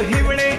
Hiwale